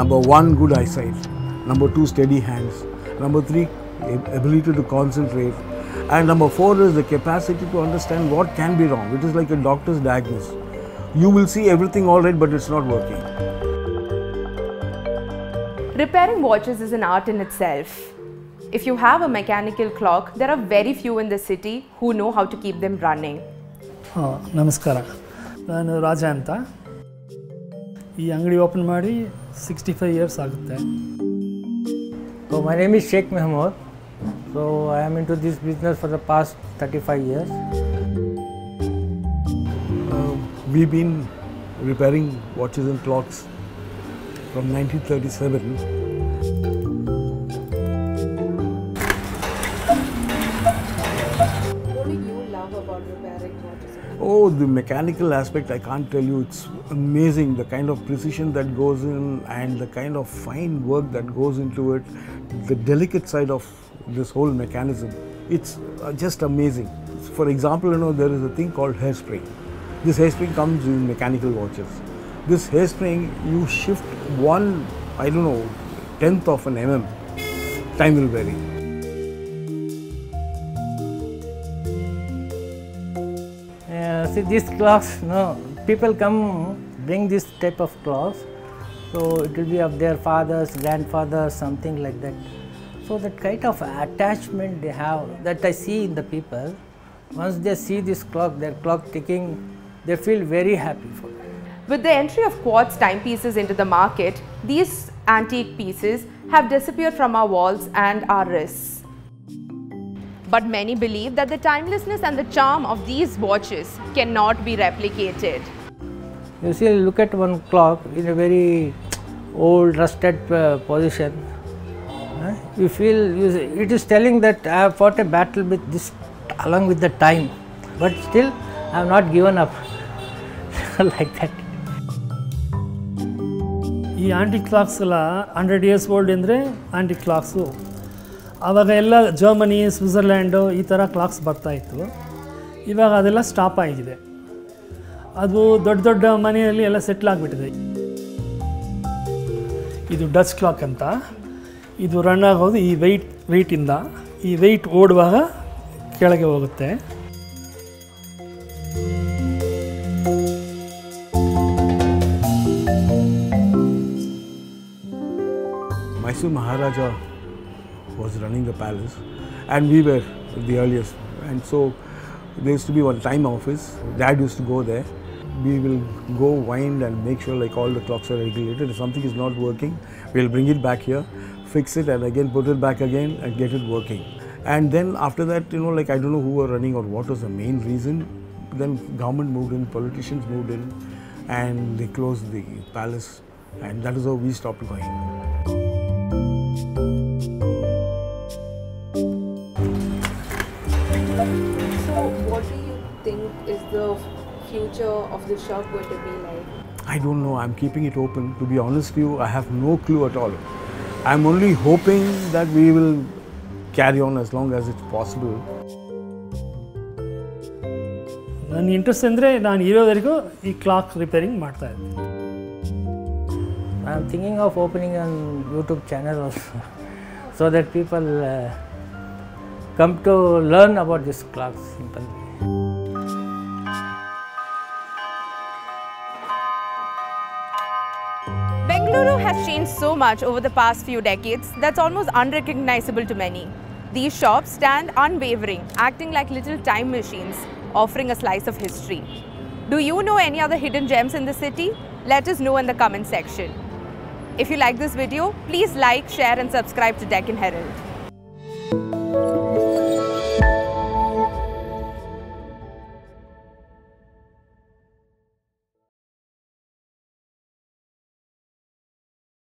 Number one, good eyesight. Number two, steady hands. Number three, ab- ability to concentrate. And number four is the capacity to understand what can be wrong. It is like a doctor's diagnosis. You will see everything all right, but it's not working. Repairing watches is an art in itself. If you have a mechanical clock, there are very few in the city who know how to keep them running. ಹಾಂ ನಮಸ್ಕಾರ ನಾನು ರಾಜ ಅಂತ ಈ ಅಂಗಡಿ open ಮಾಡಿ sixty five years ಆಗುತ್ತೆ So my name is Sheikh Mahmood. So I am into this business for the past 35 years. Uh, we've been repairing watches and clocks from 1937. Oh, the mechanical aspect, I can't tell you. It's amazing the kind of precision that goes in and the kind of fine work that goes into it, the delicate side of this whole mechanism. It's uh, just amazing. For example, you know, there is a thing called hairspring. This hairspring comes in mechanical watches. This hairspring, you shift one, I don't know, tenth of an mm, time will vary. See these clocks, no, people come bring this type of clocks. So it will be of their fathers, grandfathers, something like that. So that kind of attachment they have that I see in the people. Once they see this clock, their clock ticking, they feel very happy for it. With the entry of quartz timepieces into the market, these antique pieces have disappeared from our walls and our wrists. But many believe that the timelessness and the charm of these watches cannot be replicated. You see, look at one clock in a very old, rusted uh, position. Huh? You feel you, it is telling that I have fought a battle with this along with the time, but still I have not given up like that. ಈ aunty clogs ಎಲ್ಲ hundred years old ಅಂದರೆ aunty ಕ್ಲಾಕ್ಸು ಆವಾಗ ಎಲ್ಲ Germany Switzerland ಈ ಥರ clogs ಬರ್ತಾಯಿತ್ತು ಇವಾಗ ಅದೆಲ್ಲ ಸ್ಟಾಪ್ ಆಗಿದೆ. ಅದು ದೊಡ್ಡ ದೊಡ್ಡ ಮನೆಯಲ್ಲಿ ಎಲ್ಲ ಸೆಟ್ಲ್ ಆಗಿಬಿಟ್ಟಿದೆ. ಇದು ಡಚ್ ಕ್ಲಾಕ್ ಅಂತ. ಇದು ರನ್ ಆಗೋದು ಈ ವೆಯ್ಟ್ ವೆಯ್ಟಿಂದ ಈ ವೆಯ್ಟ್ ಓಡುವಾಗ ಕೆಳಗೆ ಹೋಗುತ್ತೆ. Mysore Maharaja was running the palace. And we were the earliest. And so there used to be one time office. Dad used to go there. We will go wind and make sure like all the clocks are regulated. If something is not working we'll bring it back here fix it and again put it back again and get it working. And then after that you know like i don't know who were running or what was the main reason. Then government moved in politicians moved in and they closed the palace. And that is how we stopped going So, what do you think is the future of the shop going to be like? I don't know. I'm keeping it open. To be honest with you, I have no clue at all. I'm only hoping that we will carry on as long as it's possible. ನನ್ನ interest ಅಂದರೆ ನಾನು ಇರೋವರೆಗೂ ಈ clock repairing ಮಾಡ್ತಾ ಇದ್ದೀನಿ I am thinking of opening a YouTube channel also, so that people uh, come to learn about this clocks simply. Bengaluru has changed so much over the past few decades that's almost unrecognizable to many. These shops stand unwavering, acting like little time machines, offering a slice of history. Do you know any other hidden gems in the city? Let us know in the comment section. If you like this video, please like, share and subscribe to Deccan Herald.